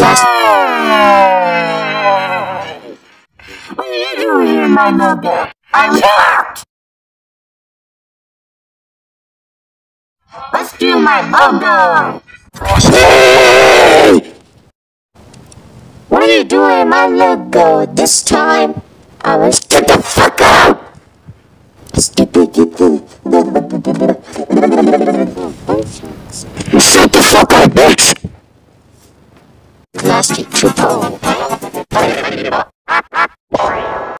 What are you doing here, my logo? I'm locked! Let's do my logo! What are you doing, my logo? This time, I was get the fuck out! Stupid. Shut the fuck up, bitch! Plastic triple.